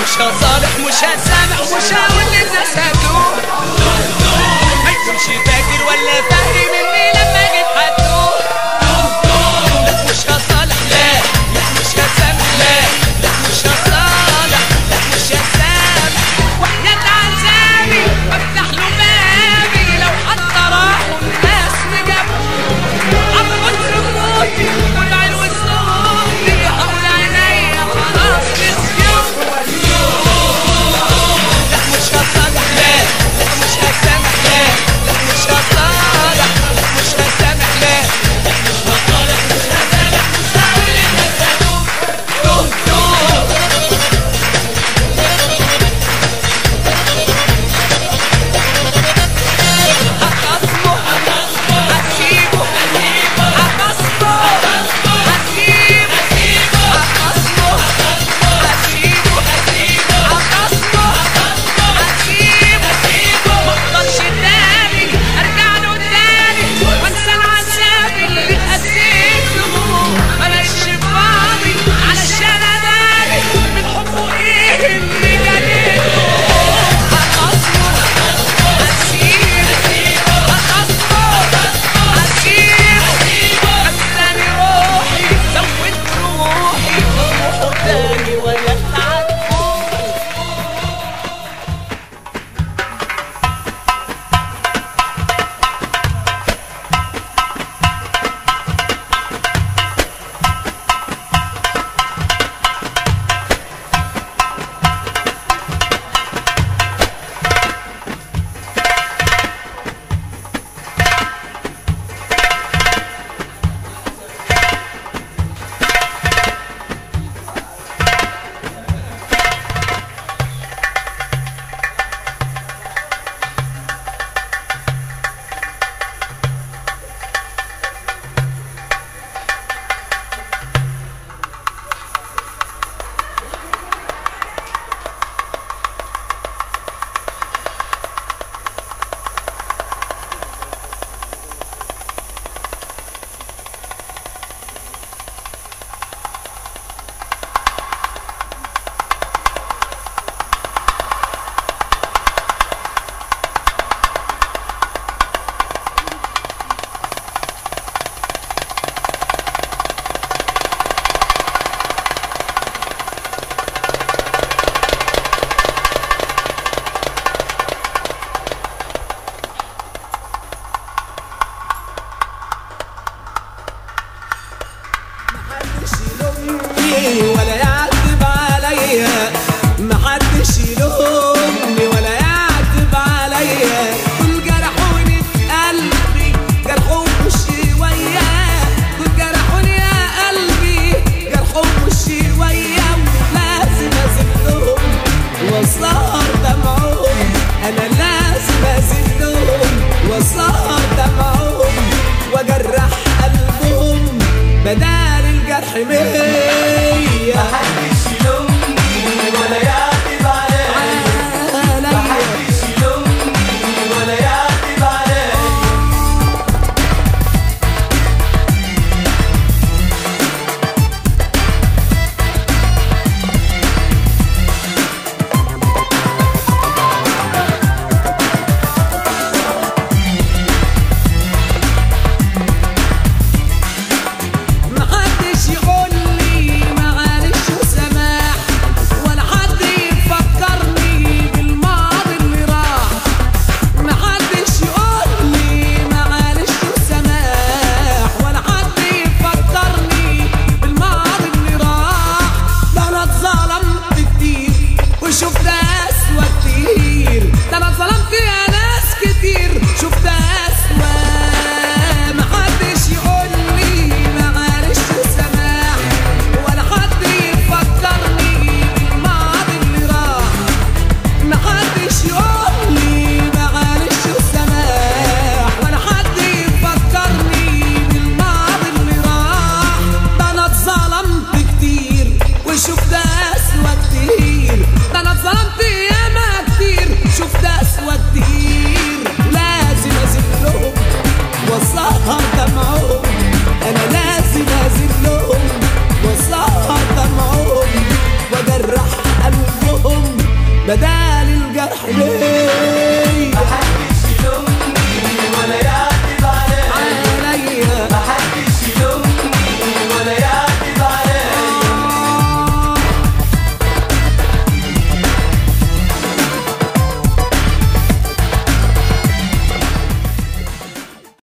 مش هصالح مش هسامح مش هقول للناس هتوب ما يكونش فاكر ولا فاكر؟